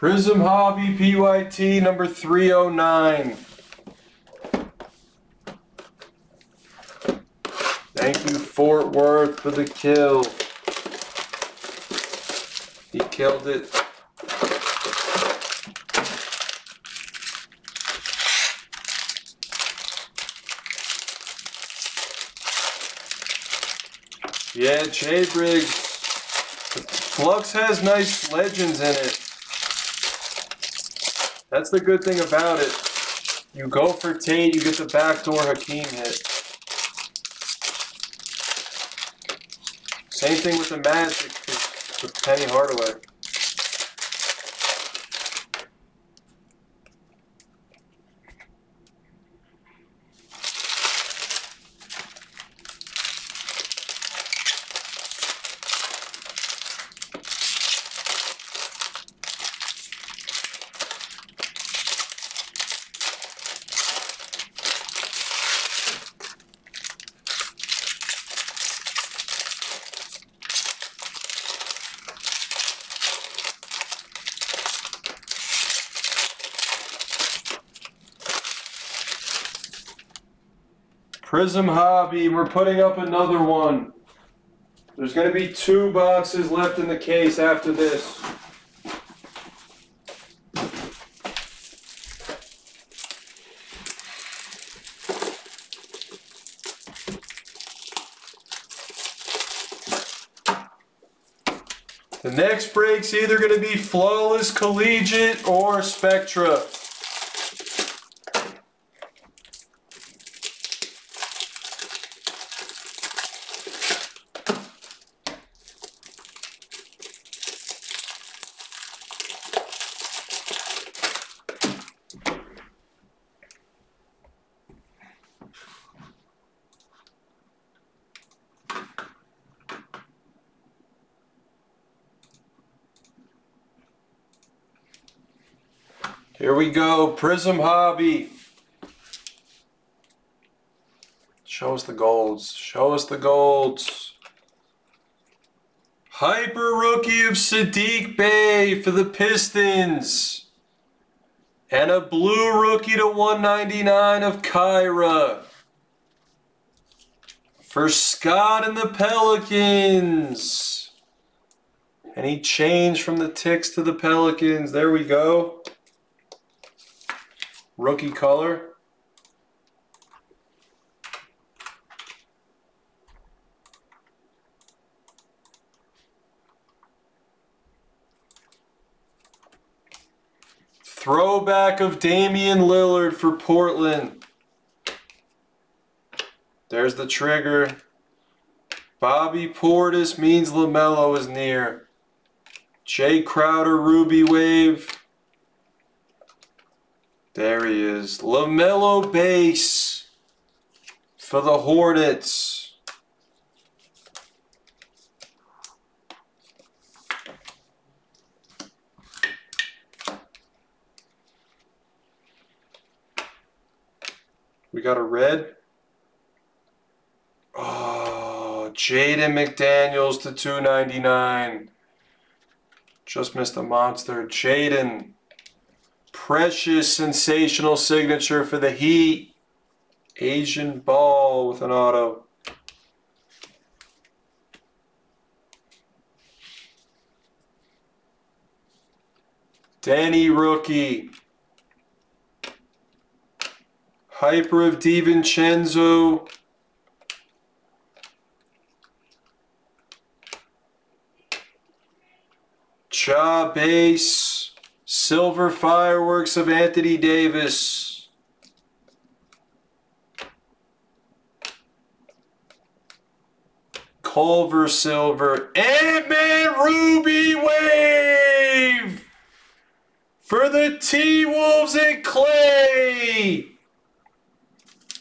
Prizm Hobby PYT number 309. Thank you, Fort Worth, for the kill. He killed it. Yeah, Jade Briggs. Flux has nice legends in it. That's the good thing about it. You go for Tate, you get the backdoor Hakeem hit. Same thing with the Magic with Penny Hardaway. Prizm Hobby, we're putting up another one. There's going to be two boxes left in the case after this. The next break's either going to be Flawless Collegiate or Spectra. Here we go, Prizm Hobby. Show us the golds. Show us the golds. Hyper rookie of Saddiq Bey for the Pistons. And a blue rookie to 199 of Kira. For Scott and the Pelicans. Any change from the Ticks to the Pelicans. There we go. Rookie color. Throwback of Damian Lillard for Portland. There's the trigger. Bobby Portis means LaMelo is near. Jae Crowder Ruby Wave. There he is. LaMelo base for the Hornets. We got a red. Oh, Jaden McDaniels to 299. Just missed a monster. Jaden. Precious, sensational signature for the Heat. Asian ball with an auto. Danny rookie. Hyper of DiVincenzo. Cha base. Silver fireworks of Anthony Davis. Culver Silver. Ant-Man Ruby Wave! For the T-Wolves and Clay!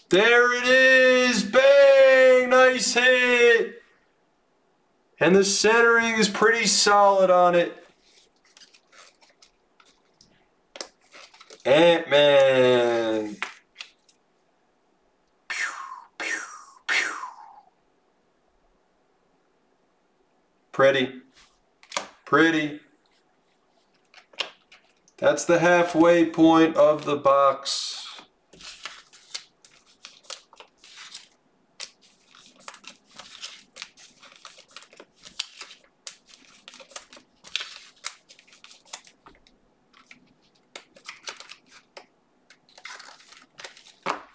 There it is! Bang! Nice hit! And the centering is pretty solid on it. Ant-Man. Pretty. Pretty. That's the halfway point of the box.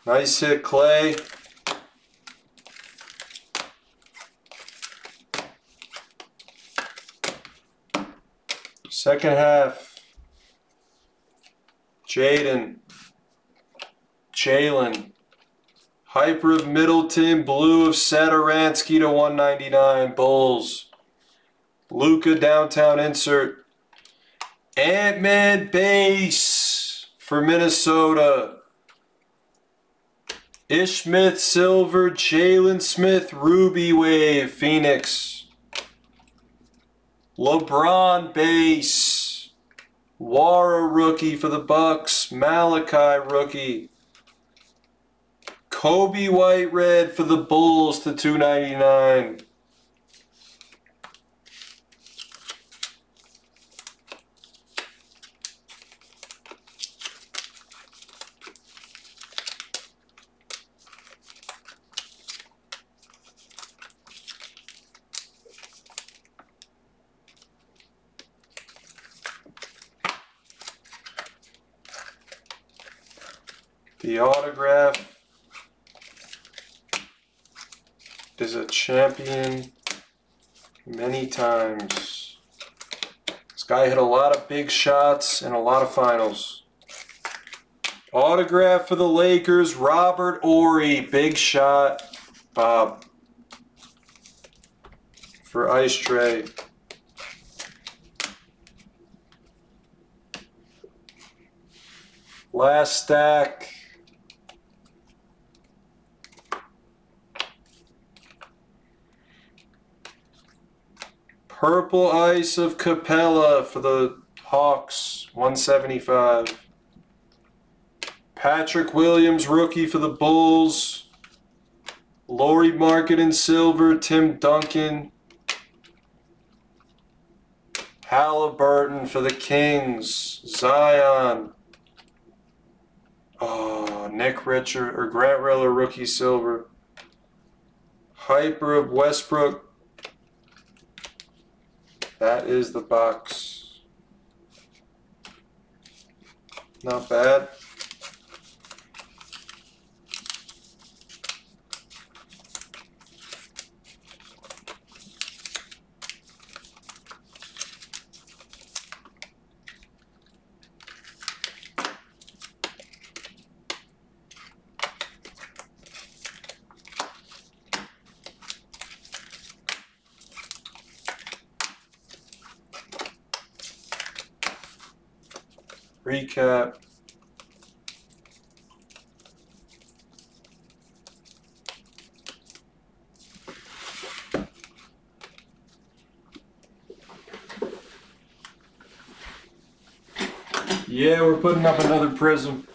Nice hit, Clay. Second half. Jaden. Jalen. Hyper of Middleton. Blue of Satoransky to 199. Bulls. Luka downtown insert. Ant-Man base for Minnesota. Ish Smith silver. Jalen Smith ruby wave. Phoenix. LeBron base. Nwora rookie for the Bucks. Malachi rookie. Coby White red for the Bulls to 299. The autograph is a champion many times. This guy hit a lot of big shots and a lot of finals. Autograph for the Lakers, Robert Horry, big shot, Bob. For Ice Tray. Last stack. Purple Ice of Capela for the Hawks, 175. Patrick Williams, rookie for the Bulls. Lauri Market Markkanen silver, Tim Duncan. Haliburton for the Kings. Zion. Oh, Nick Richard or Grant Riller, rookie silver. Hyper of Westbrook. That is the box. Not bad. Recap. Yeah, we're putting up another Prizm.